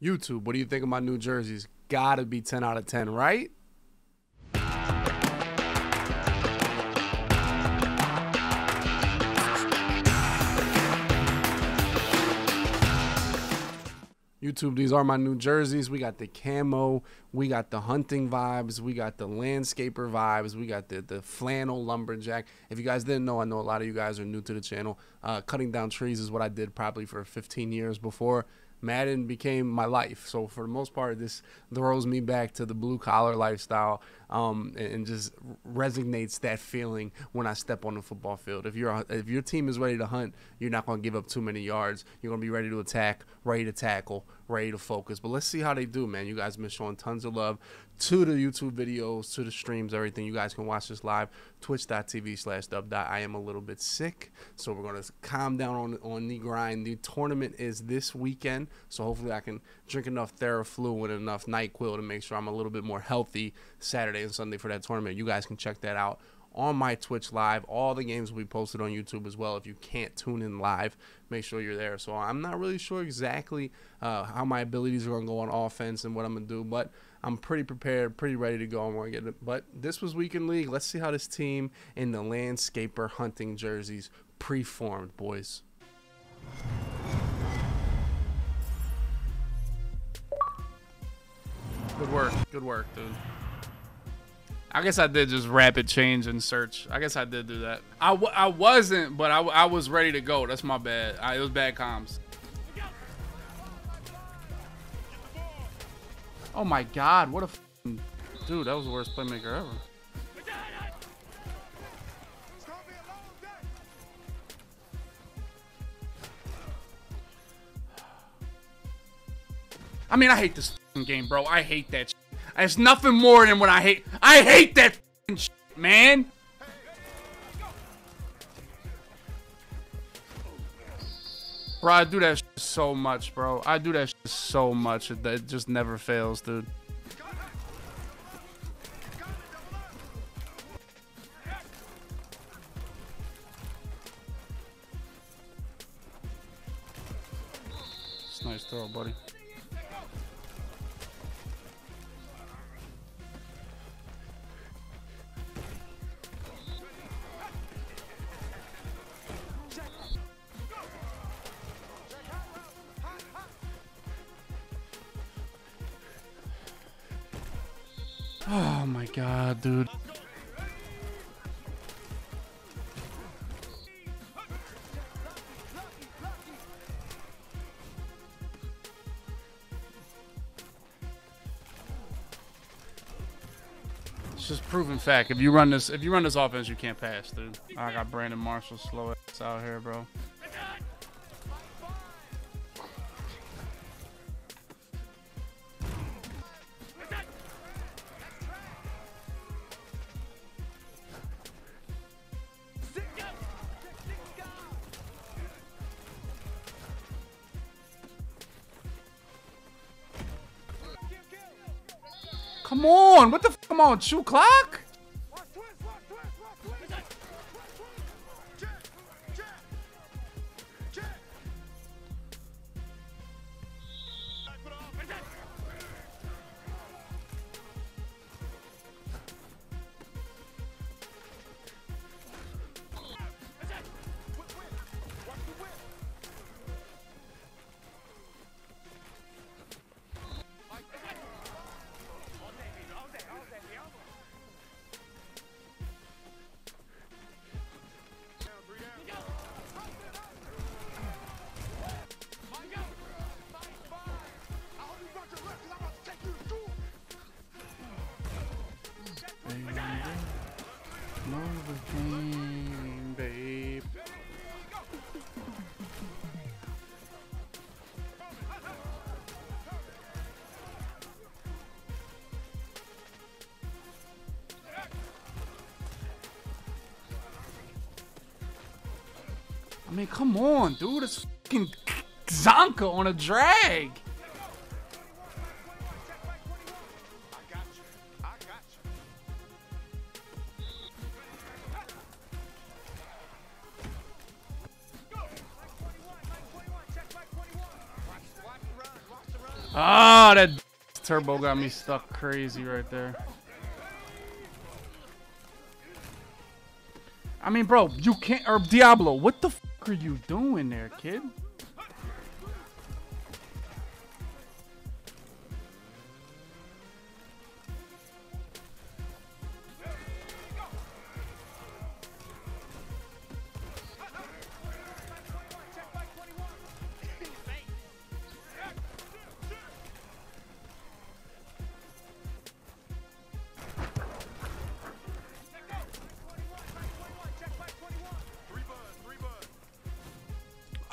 YouTube, what do you think of my new jerseys? Gotta be 10 out of 10, right? YouTube, these are my new jerseys. We got the camo, we got the hunting vibes, we got the landscaper vibes, we got the, the flannel lumberjack. If you guys didn't know, I know a lot of you guys are new to the channel. Uh, cutting down trees is what I did probably for 15 years before Madden became my life. So for the most part, this throws me back to the blue collar lifestyle, um, and, just resonates that feeling when I step on the football field. If you're if your team is ready to hunt, you're not going to give up too many yards. You're going to be ready to attack, ready to tackle, ready to focus. But let's see how they do, man. You guys have been showing tons of love to the YouTube videos, to the streams, everything. You guys can watch this live, twitch.tv slash dub. I am a little bit sick, so we're going to calm down on, on the grind. The tournament is this weekend, so hopefully I can drink enough Theraflu and enough NyQuil to make sure I'm a little bit more healthy Saturday and Sunday for that tournament. You guys can check that out on my Twitch live. All the games will be posted on YouTube as well. If you can't tune in live, make sure you're there. So I'm not really sure exactly uh, how my abilities are going to go on offense and what I'm going to do, but I'm pretty prepared, pretty ready to go. I'm going to get it. But this was Weekend League. Let's see how this team in the landscaper hunting jerseys preformed, boys. Good work. Good work, dude. I guess I did just rapid change and search. I guess I did do that. I w- I wasn't, but I, I was ready to go. That's my bad. I, it was bad comms. Oh my god, what a dude, that was the worst playmaker ever. I mean, I hate this game, bro. I hate that. It's nothing more than what I hate. I hate that shit, man. Bro, I do that so much, bro. I do that so much. It, it just never fails, dude. It's nice throw, buddy. Oh my god, dude. It's just proven fact. If you run this, if you run this offense, you can't pass, dude. I got Brandon Marshall slow ass out here, bro. Come on, what the f come on, shoe clock? Mean, come on, dude. It's fucking Csonka on a drag. Ah, oh, that turbo got me stuck crazy right there. I mean, bro, you can't. Or Diablo, what the fuck are you doing there, kid?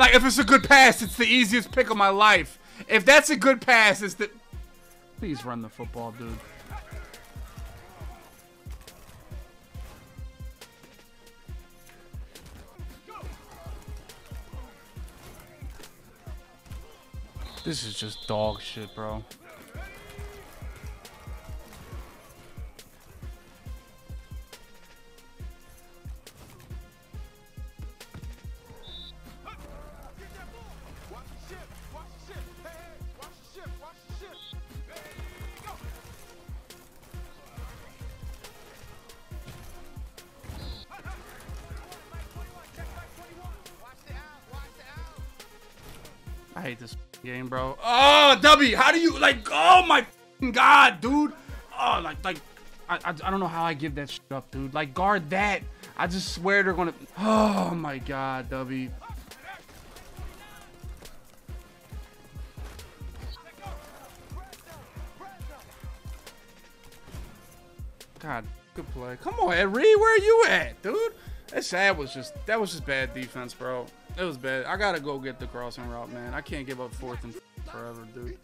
Like, if it's a good pass, it's the easiest pick of my life. If that's a good pass, it's the... Please run the football, dude. This is just dog shit, bro. I hate this game, bro. Oh, W, how do you like? Oh my god, dude. Oh, like, like, I, I, I don't know how I give that shit up, dude. Like, guard that. I just swear they're gonna. Oh my god, W. God, good play. Come on, Ed Reed, where are you at, dude? That was just that was just bad defense, bro. It was bad. I gotta go get the crossing route, man. I can't give up fourth and forever, dude.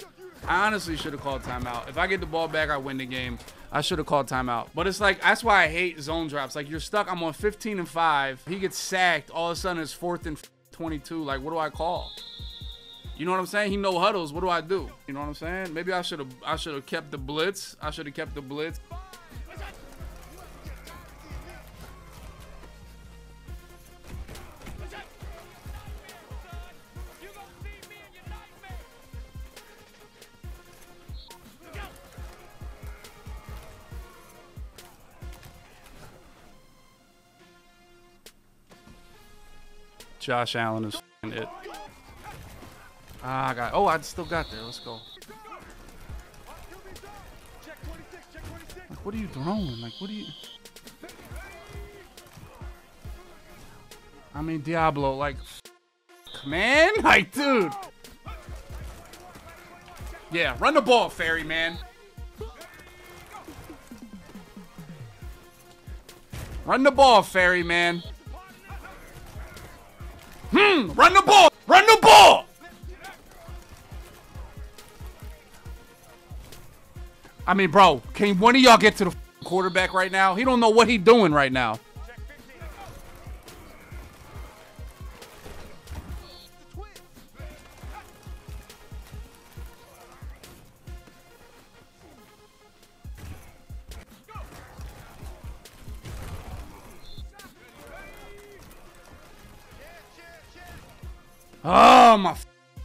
I honestly should have called timeout. If I get the ball back, I win the game. I should have called timeout. But it's like that's why I hate zone drops. Like you're stuck. I'm on 15 and five. He gets sacked. All of a sudden it's fourth and 22. Like what do I call? You know what I'm saying? He no huddles. What do I do? You know what I'm saying? Maybe I should have I should have kept the blitz. I should have kept the blitz. Josh Allen is it. Ah, I got. Oh, I still got there. Let's go. Like, what are you throwing? Like, what are you? I mean, Diablo, like, man, like, dude. Yeah, run the ball, fairy man. Run the ball, fairy man. Hmm, run the ball! Run the ball! I mean, bro, can one of y'all get to the quarterback right now? He don't know what he doing right now. Oh my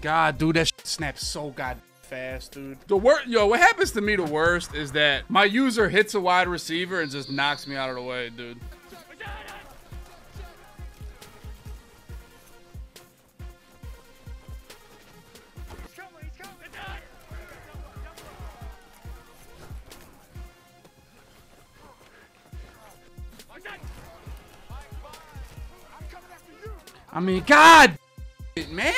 god, dude, that snaps so god fast, dude. The worst, yo, what happens to me the worst is that my user hits a wide receiver and just knocks me out of the way, dude. I mean, God man.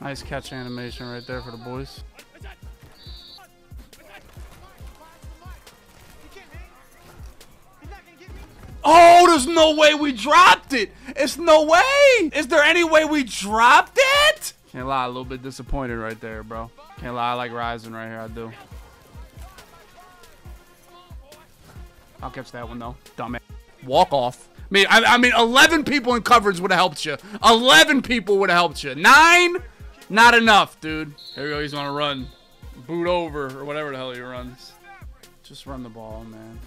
Nice catch animation right there for the boys. No way we dropped it. It's no way. Is there any way we dropped it? Can't lie, a little bit disappointed right there, bro. Can't lie, I like Rising right here. I do. I'll catch that one, though. Dumb Walk off. I mean, I, I mean, 11 people in coverage would have helped you. 11 people would have helped you. Nine, not enough, dude. Here we go. He's gonna run, boot over or whatever the hell he runs. Just run the ball, man.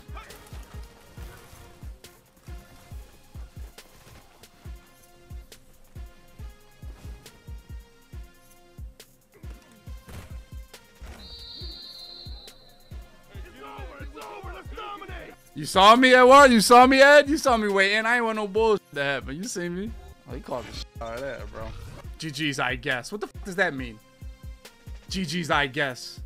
You saw me at what? You saw me Ed? You saw me waiting. I ain't want no bullshit to happen. You see me? Oh, he called the shit out of that, bro. GG's, I guess. What the fuck does that mean? GG's, I guess.